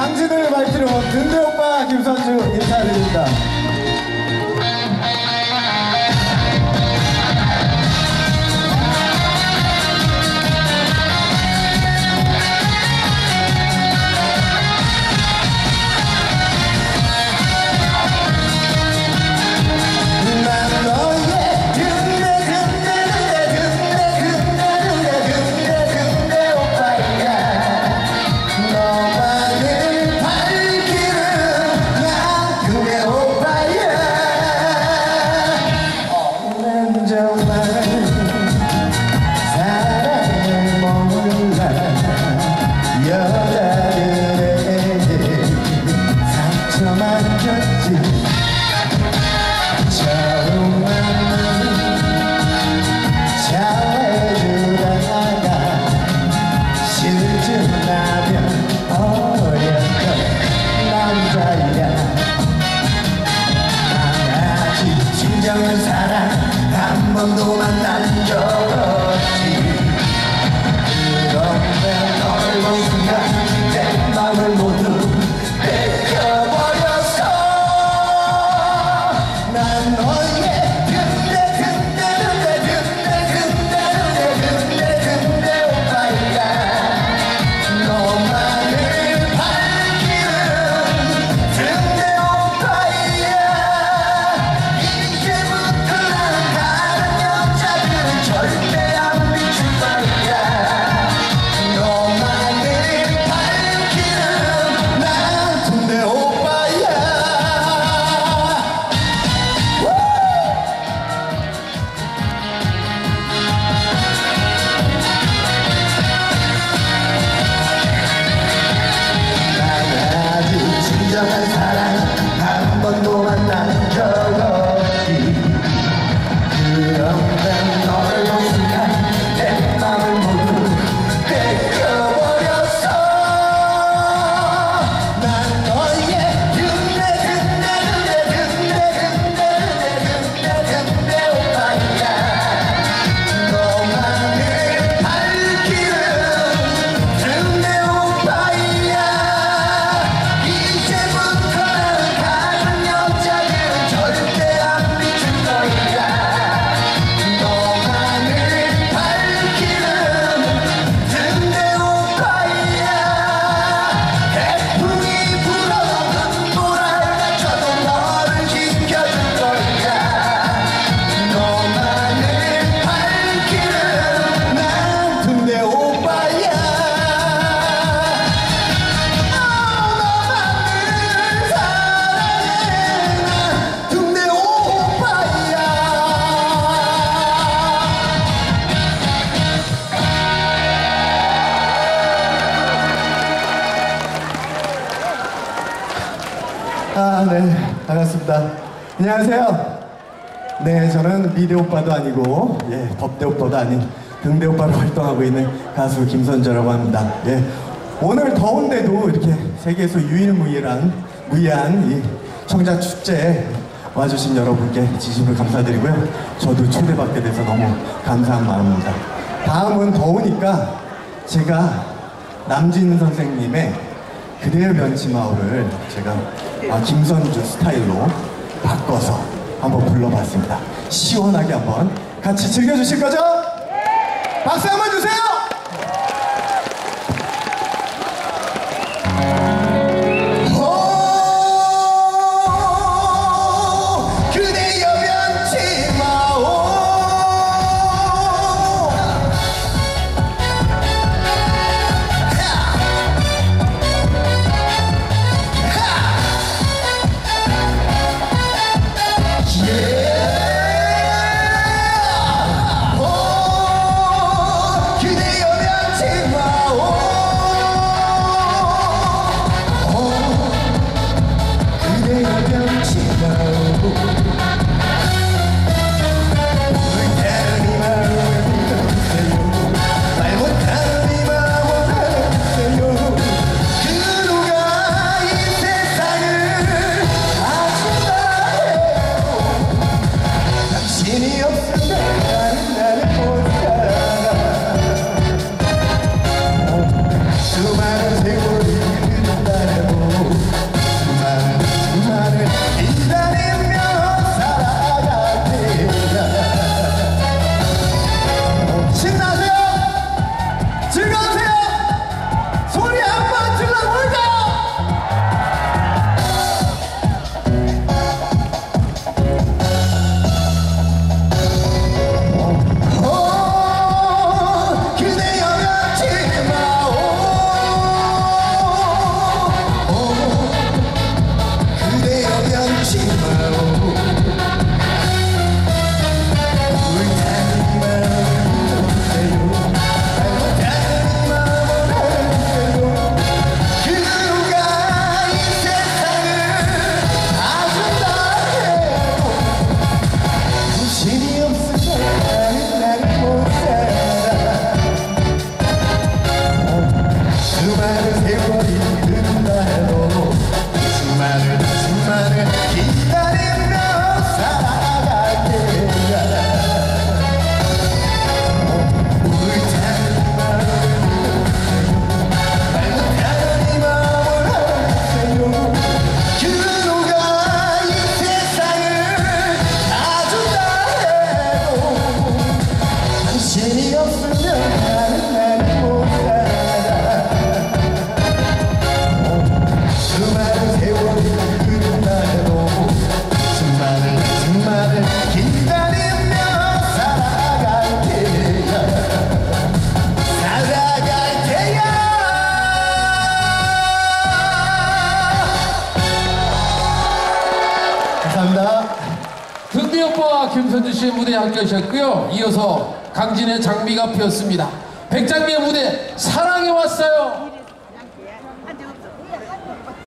당신을 밝히러 온 근대 오빠 김선주 인사드립니다. 진정한 사랑 한 번도 만난 적 없지 아, 네. 반갑습니다. 안녕하세요. 네, 저는 미대 오빠도 아니고, 예, 덥대 오빠도 아닌 등대 오빠로 활동하고 있는 가수 김선재라고 합니다. 예. 오늘 더운데도 이렇게 세계에서 유일무이한, 무이한 이 청자 축제에 와주신 여러분께 진심으로 감사드리고요. 저도 초대받게 돼서 너무 감사한 마음입니다. 다음은 더우니까 제가 남진 선생님의 그대의 면치마을을 제가 아, 김선주 스타일로 바꿔서 한번 불러봤습니다. 시원하게 한번 같이 즐겨주실 거죠? 박수 한번 주세요! 감사합니다. 등대 오빠와 김선주 씨의 무대에 함께하셨고요. 이어서 강진의 장미가 피었습니다. 백장미의 무대 사랑해 왔어요.